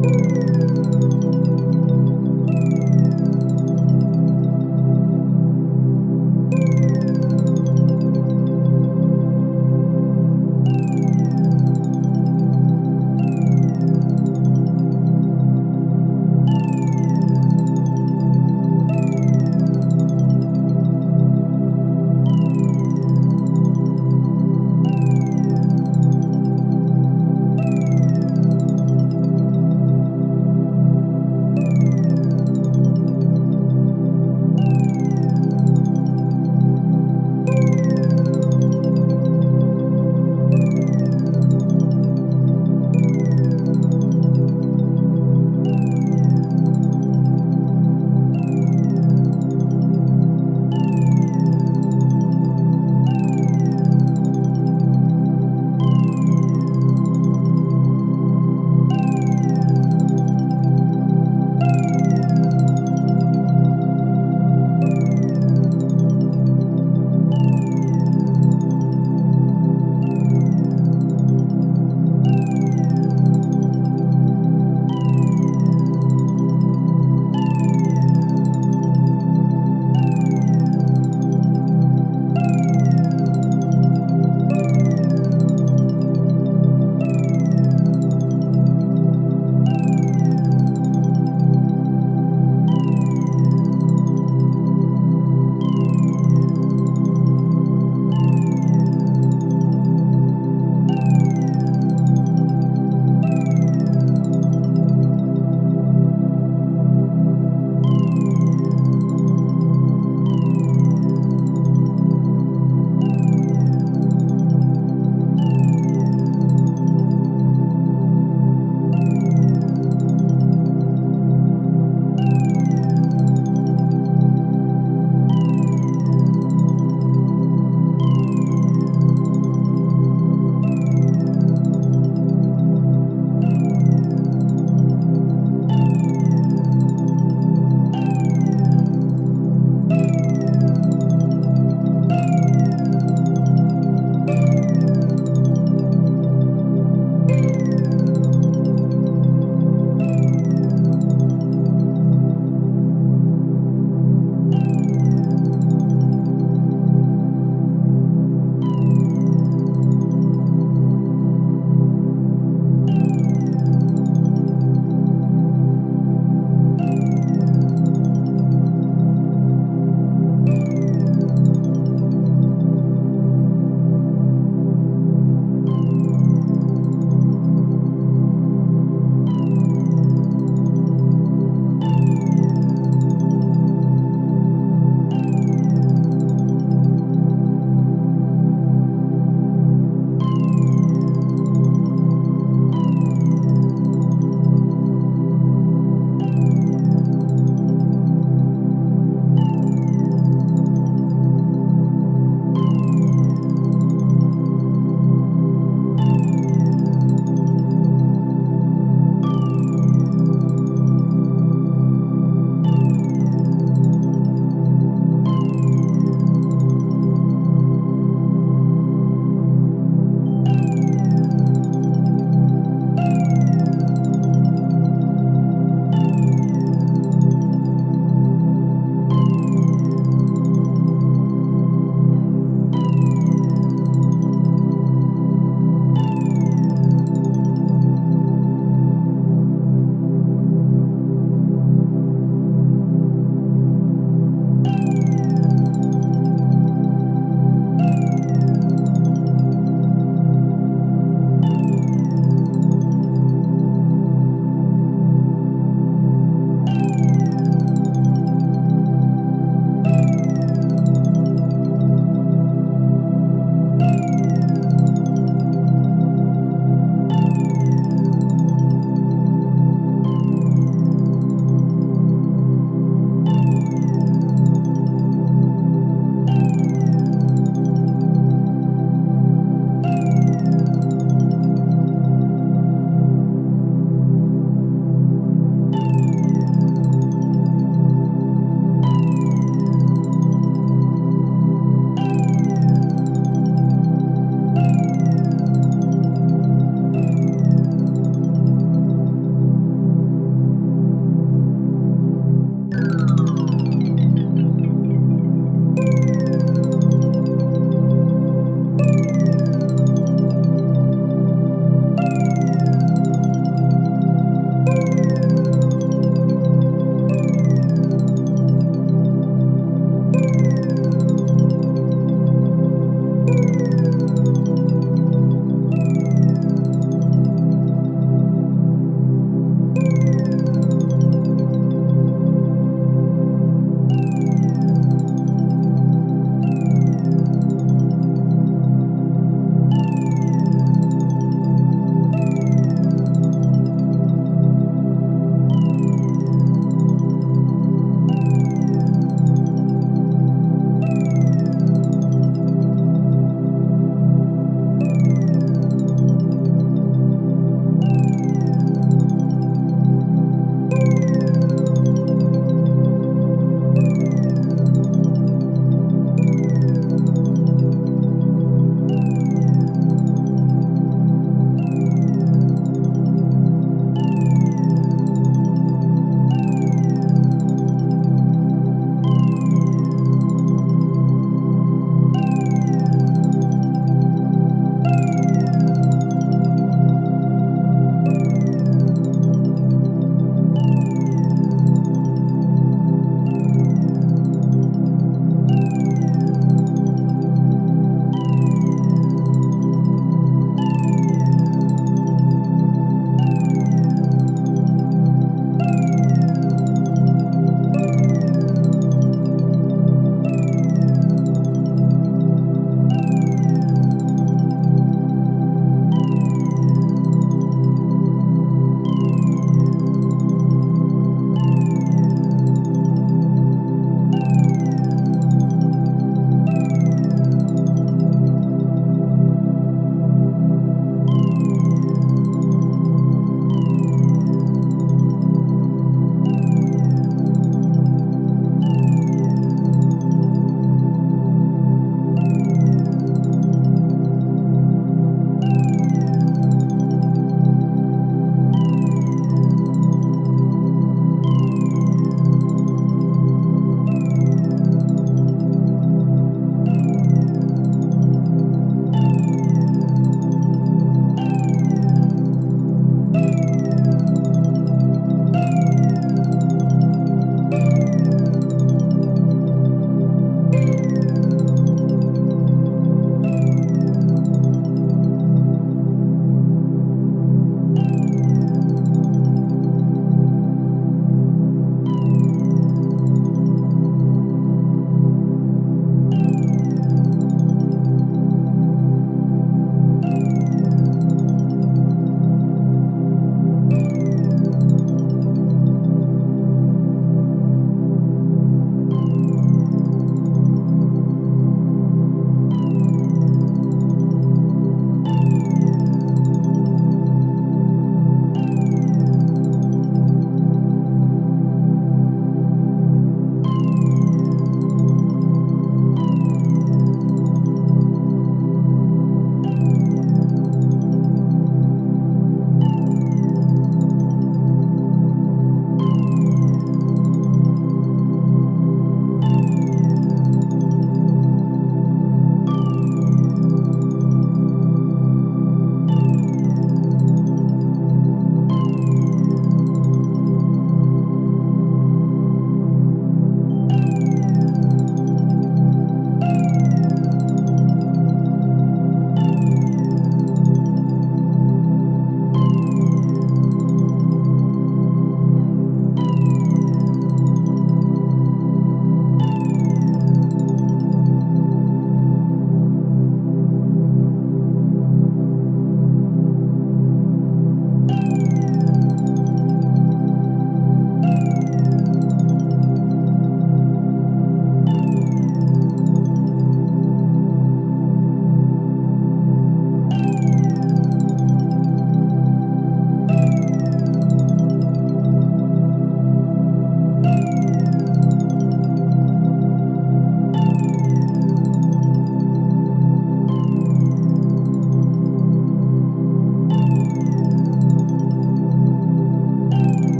Música